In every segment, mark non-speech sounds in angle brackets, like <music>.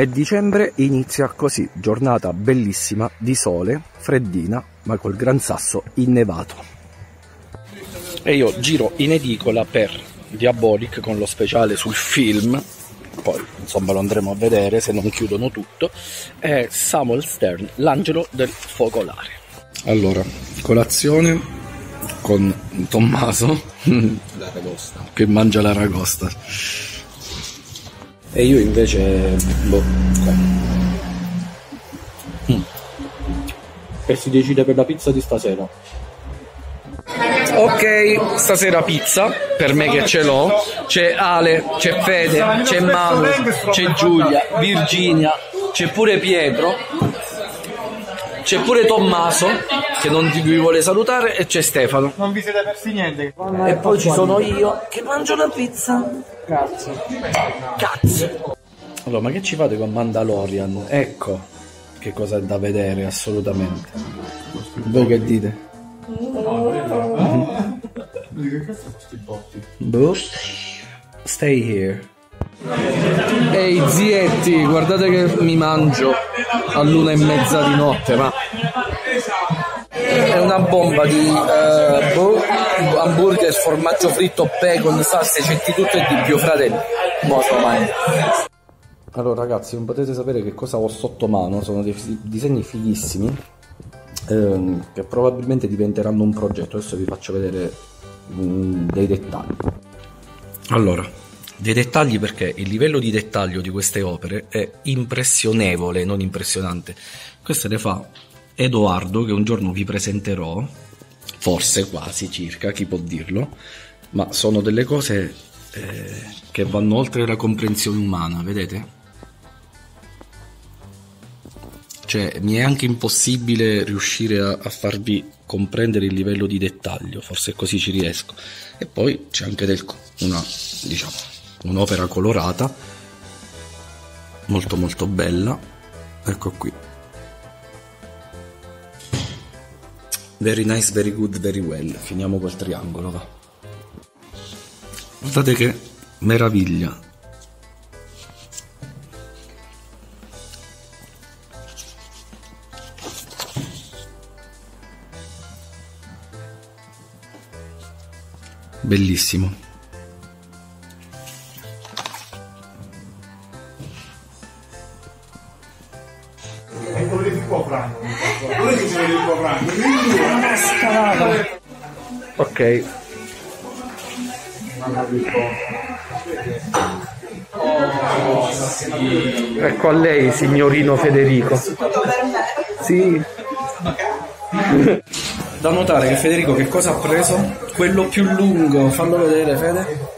E dicembre inizia così, giornata bellissima di sole, freddina, ma col Gran Sasso innevato. E io giro in edicola per Diabolic con lo speciale sul film, poi insomma lo andremo a vedere se non chiudono tutto, è Samuel Stern, l'angelo del focolare. Allora, colazione con Tommaso <laughs> che mangia l'aragosta e io invece boh, mm. e si decide per la pizza di stasera Ok, stasera pizza, per me che ce l'ho. C'è Ale, c'è Fede, c'è Manu, c'è Giulia, Virginia, c'è pure Pietro, c'è pure Tommaso che non vi vuole salutare e c'è Stefano. Non vi siete persi niente. E poi ci sono io che mangio la pizza. Cazzo. Cazzo. Allora, ma che ci fate con Mandalorian? Ecco che cosa è da vedere assolutamente. Voi che dite? Boh. Stay here. Ehi zietti, guardate che mi mangio all'una e mezza di notte, ma è una bomba di uh, boh, hamburger, formaggio fritto, bacon, salse, c'è tutto e di più, fratelli. Moto, allora ragazzi, non potete sapere che cosa ho sotto mano, sono dei disegni fighissimi ehm, che probabilmente diventeranno un progetto. Adesso vi faccio vedere mh, mm, dei dettagli. Allora, dei dettagli perché il livello di dettaglio di queste opere è impressionevole, non impressionante. Queste le fa Edoardo che un giorno vi presenterò, forse quasi circa, chi può dirlo, ma sono delle cose eh, che vanno oltre la comprensione umana, vedete? Cioè, mi è anche impossibile riuscire a, a farvi comprendere il livello di dettaglio, forse così ci riesco. E poi c'è anche del, una, diciamo, un'opera colorata, molto molto bella. Ecco qui. Very nice, very good, very well. Finiamo col triangolo, va. Guardate che meraviglia. bellissimo. Ok. Ecco a lei, signorino Federico. Sì. Da notare che Federico che cosa ha preso? Quello più lungo, fallo vedere Fede.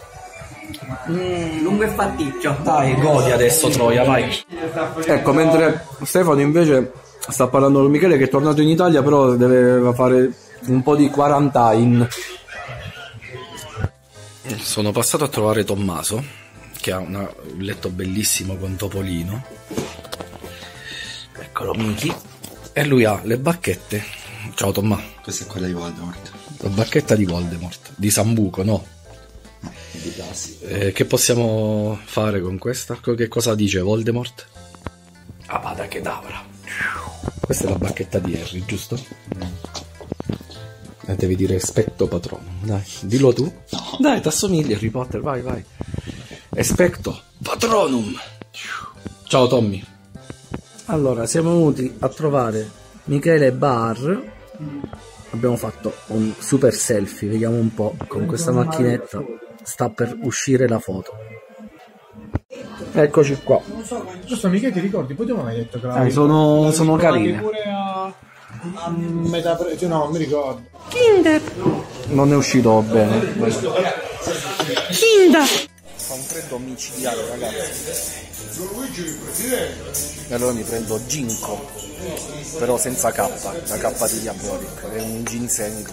Mm, lungo e fatticcio. Dai, godi adesso Troia, vai. Ecco, mentre Stefano invece sta parlando con Michele che è tornato in Italia, però deve fare un po' di quarantine. Sono passato a trovare Tommaso, che ha una, un letto bellissimo con Topolino. Eccolo Miki. E lui ha le bacchette Ciao Tomma. Questa è quella di Voldemort. La bacchetta di Voldemort. Di Sambuco, no? Di eh, che possiamo fare con questa? Che cosa dice Voldemort? Avada Kedavra. Questa è la bacchetta di Harry, giusto? Mm. Eh, devi dire Especto Patrono. Dai, dillo tu. No. Dai, ti assomigli a Harry Potter, vai, vai. Especto Patronum. Ciao Tommy. Allora, siamo venuti a trovare Michele Bar abbiamo fatto un super selfie vediamo un po' con questa macchinetta sta per uscire la foto eccoci qua giusto mica ti ricordi poi tu mi hai detto che eh, sono, sono carine pure a, a metà prezzo no non mi ricordo Kinder non è uscito bene Kinder fa un freddo micidiale ragazzi e allora mi prendo Ginkgo, però senza K, la K di Diabolic, è un ginseng.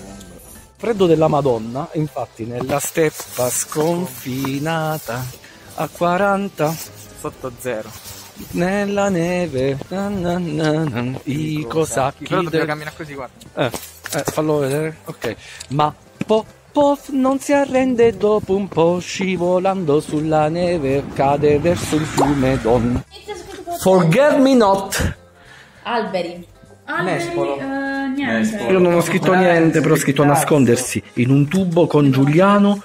Freddo della Madonna, infatti nella steppa sconfinata a 40 sotto zero. Nella neve, na na na na, i cosacchi. Però dobbiamo camminare così, guarda. Eh, eh, fallo vedere. Ok. Ma po Puff non si arrende dopo un po' scivolando sulla neve cade verso il fiume Don. Forget me not. Alberi. Alberi, Nespolo. eh, niente. Io non ho scritto niente, però ho scritto nascondersi in un tubo con Giuliano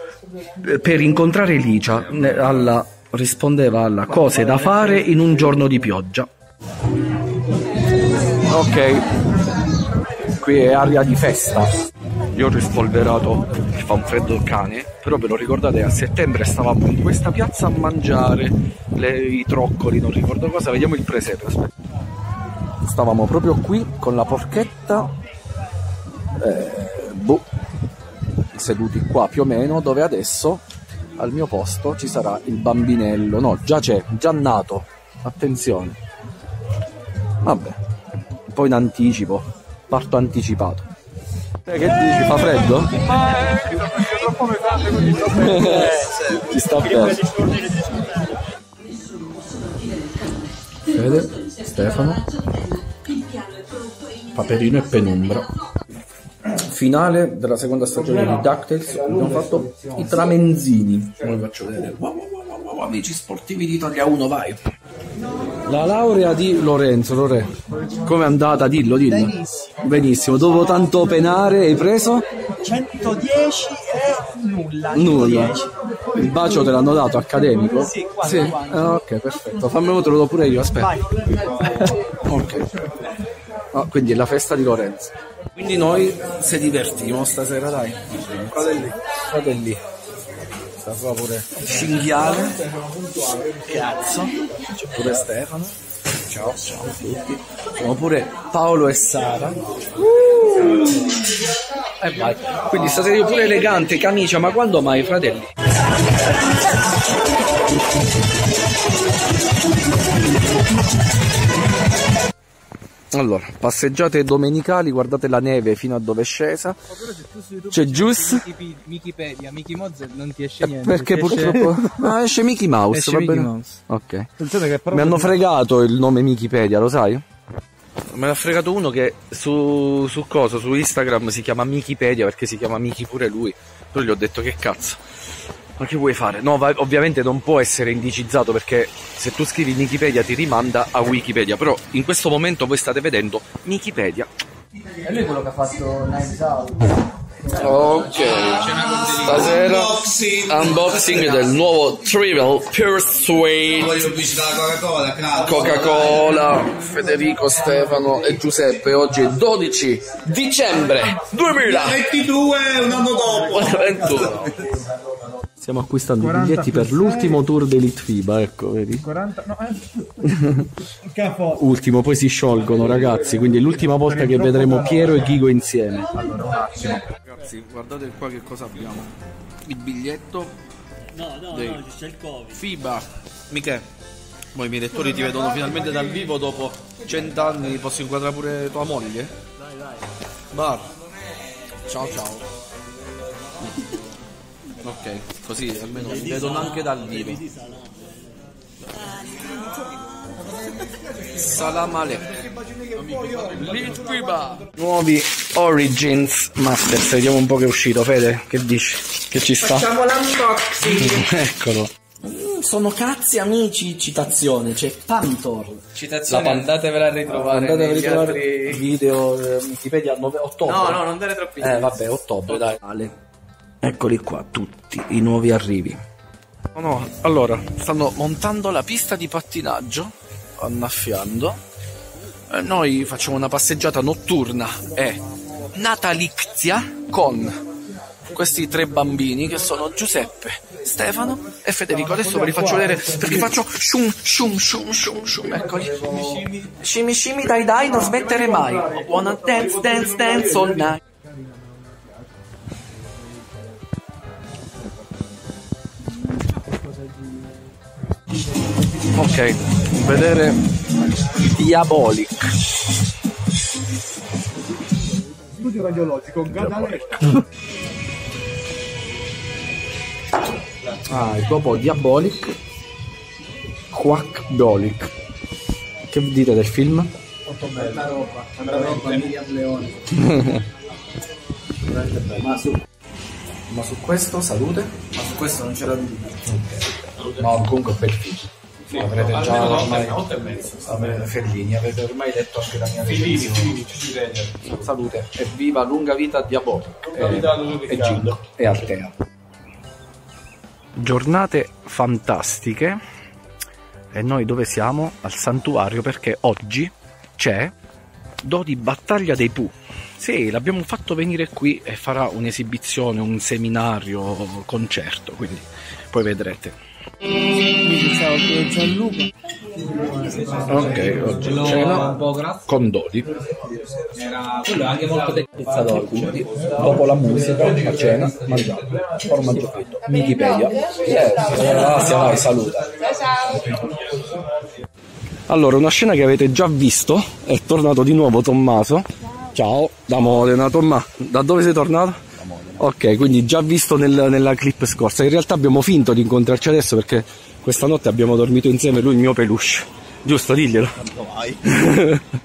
eh, per incontrare Licia. Alla, rispondeva alla cose da fare in un giorno di pioggia. Ok, qui è aria di festa. Io ho rispolverato, fa un freddo cane, però ve lo ricordate, a settembre stavamo in questa piazza a mangiare le- i troccoli, non ricordo cosa, vediamo il presepe, aspetta. Stavamo proprio qui con la porchetta eh, boh, seduti qua più o meno, dove adesso al mio posto ci sarà il bambinello. No, già c'è, già nato. Attenzione. Vabbè, un po' in anticipo, parto anticipato. Te che dici? Fa freddo? Ci sta bene. Fede, Stefano, Paperino e Penumbra finale della seconda stagione di DuckTales abbiamo fatto i tramenzini come vi faccio vedere wow, wow, wow, wow, amici sportivi di Italia 1 vai la laurea di Lorenzo Lore come è andata dillo dillo Benissimo. benissimo dopo tanto penare hai preso 110 e nulla. nulla 110. il bacio te l'hanno dato accademico Sì, quando, Sì? Ah, ok perfetto te lo do pure io aspetta Vai. <laughs> Ok. Ah, quindi è la festa di Lorenzo. Quindi noi si divertiamo stasera, dai. Fratelli. Fratelli. Sta qua pure Cinghiale. Cazzo. C'è pure Stefano. Ciao, ciao a tutti. Sono pure Paolo e Sara. E vai. Quindi io pure elegante, camicia, ma quando mai, fratelli? Allora, passeggiate domenicali, guardate la neve fino a dove è scesa. C'è Juice. Wikipedia, Mickey Mouse non ti esce niente. Perché ti esce- purtroppo. <laughs> Ah, esce Mickey Mouse, Esce va Mickey bene. Mouse. Ok. Attenzione che però Mi hanno fregato il nome Wikipedia, lo sai? Me l'ha fregato uno che su, su cosa? Su Instagram si chiama Wikipedia perché si chiama Miki pure lui. Però gli ho detto che cazzo. Ma che vuoi fare? No, va- ovviamente non può essere indicizzato perché se tu scrivi Wikipedia ti rimanda a Wikipedia. Però in questo momento voi state vedendo Wikipedia. È lui quello che ha fatto Night Out. Ok, stasera unboxing del nuovo Trivial Pursuit Coca-Cola, Federico, Stefano e Giuseppe. Oggi è 12 dicembre 2022, un anno dopo. 21. Stiamo acquistando i biglietti per l'ultimo tour dell'Elite FIBA, ecco, vedi? 40 no, eh. <laughs> Capo. Ultimo, poi si sciolgono ragazzi, quindi è l'ultima volta che vedremo Piero e Ghigo insieme. Ragazzi, guardate qua che cosa abbiamo. Il biglietto. No, no, no, c'è il Covid. FIBA. Michè. Poi i miei lettori ti vedono finalmente dal vivo dopo cent'anni. Posso inquadrare pure tua moglie? Dai, dai. Bar. Ciao ciao. Ok, così almeno mi vedono anche dal vivo. Salam alek. Nuovi Origins Masters, vediamo un po' che è uscito, Fede, che dici? Che ci sta? Facciamo l'unboxing. <laughs> Eccolo. Mm, Sono cazzi amici, citazione, c'è Pantor. Citazione, andatevela a ritrovare. Andate a ritrovare altri- video eh, Wikipedia 9 ottobre. No, no, non dare troppi. Eh vabbè, ottobre, dai. Eccoli qua, tutti i nuovi arrivi. No, no, allora, stanno montando la pista di pattinaggio, annaffiando. E noi facciamo una passeggiata notturna e natalizia con questi tre bambini che sono Giuseppe, Stefano e Federico. Adesso ve li faccio vedere perché faccio shum shum shum shum shum, eccoli. Shimi shimi dai dai, non smettere mai. Wanna dance dance dance all night. Ok, vedere Diabolic. Studio radiologico, Gadale. Ah, e dopo Diabolic, Quackbolic. Che dite del film? Tanta roba, tanta roba, Miriam Leone. <laughs> Ma su, ma su questo salute? Ma su questo non c'era dubbio. No, comunque è film. avrete già ormai avrete Fellini, avete ormai letto anche la mia recensione. Salute e viva lunga vita a Diabolic e, e Gingo e Altea. Giornate fantastiche e noi dove siamo? Al santuario perché oggi c'è Dodi Battaglia dei Pooh. Sì, l'abbiamo fatto venire qui e farà un'esibizione, un seminario, concerto, quindi poi vedrete. Ciao, Gianluca. Ok, oggi Un cena po' grasso. con Dodi. Quello è anche molto Pizzador, quindi dopo la musica, a cena, mangiamo. Formaggio fritto. Wikipedia. Grazie, vai, saluta. Allora, una scena che avete già visto, è tornato di nuovo Tommaso. Ciao, da Modena. Tomma, da dove sei tornato? Ok, quindi già visto nel- nella clip scorsa. In realtà abbiamo finto di incontrarci adesso perché questa notte abbiamo dormito insieme, lui il mio peluche. Giusto, diglielo. <laughs>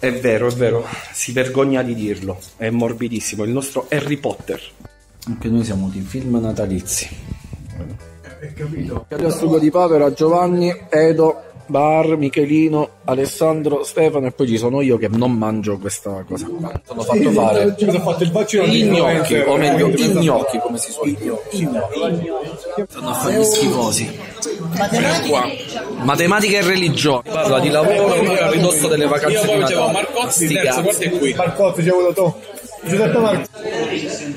È vero, è vero, si vergogna di dirlo, è morbidissimo, il nostro Harry Potter. Anche noi siamo di film natalizi. Hai capito? Sugo di papera, Giovanni, Edo, Bar, Michelino, Alessandro, Stefano e poi ci sono io che non mangio questa cosa qua. Mi sono fatto fare Ci ho fatto il vaccino gli gnocchi, o meglio, i gnocchi come si suol dire. I gnocchi. Stanno a fare gli schifosi. Qua. Matematica e religione. Parla di lavoro a ridosso delle vacanze di Natale. Marcozzi, Sti terzo, guarda è qui. Marcozzi, ci ho avuto tu. Giuseppe Marcozzi.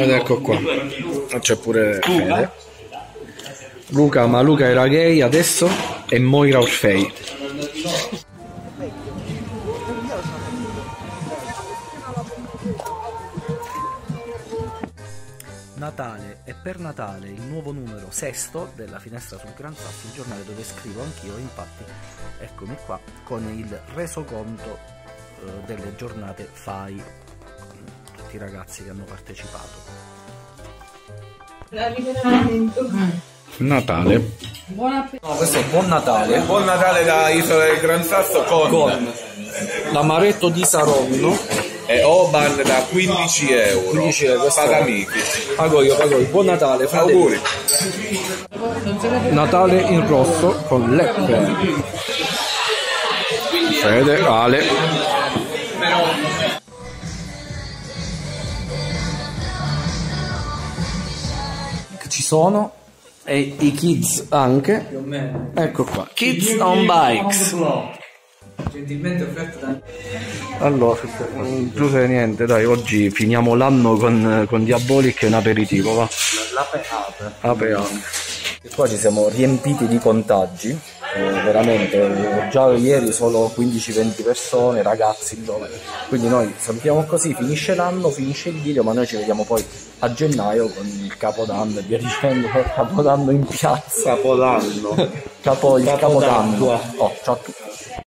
Ed ecco qua. C'è pure Fede. Luca, ma Luca era gay adesso è Moira Orfei. Natale e per Natale il nuovo numero sesto della finestra sul Gran Sasso, il giornale dove scrivo anch'io, infatti eccomi qua con il resoconto eh, delle giornate FAI, tutti i ragazzi che hanno partecipato. Natale. Buon appetito. No, questo è Buon Natale Buon Natale da Isola del Gran Sasso con, con l'amaretto di Saronno. e Oban da 15 euro. 15 euro, questo Paga è- amici. Pago io, pago io. Buon Natale, fratelli. Auguri. Natale in rosso con Leppe. Fede, Ale. Ci sono e i kids anche. Ecco qua. Kids on bikes. Gentilmente offerto da... Allora, non più se niente, dai, oggi finiamo l'anno con, con Diabolic e un aperitivo, va. L'ape ape. Ape ape. E qua ci siamo riempiti di contagi, eh, veramente, già ieri solo 15-20 persone, ragazzi, dove. Quindi noi salutiamo così, finisce l'anno, finisce il video, ma noi ci vediamo poi a gennaio con il Capodanno e via dicendo, <laughs> Capodanno in piazza. Capodanno. Capo, il Capodanno. Oh, ciao a tutti.